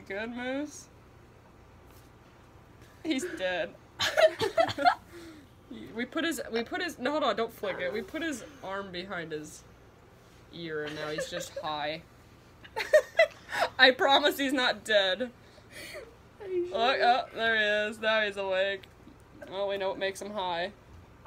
You good, Moose? He's dead. we put his we put his no hold on, don't flick it. We put his arm behind his ear and now he's just high. I promise he's not dead. Look, oh, oh, there he is. Now he's awake. Well, we know what makes him high.